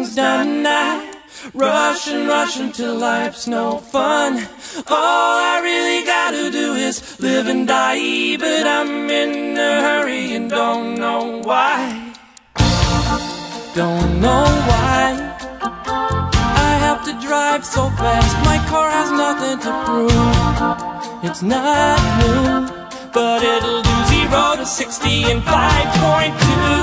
things done. I rush and rush until life's no fun. All I really gotta do is live and die, but I'm in a hurry and don't know why. Don't know why. I have to drive so fast, my car has nothing to prove. It's not new, but it'll do zero to 60 in 5.2.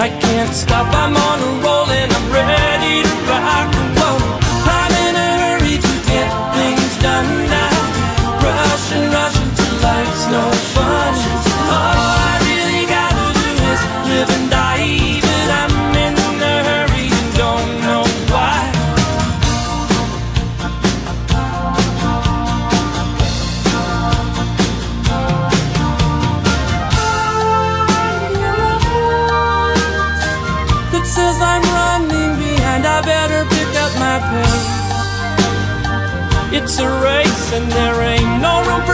I can't stop, I'm on a roll It's a race and there ain't no room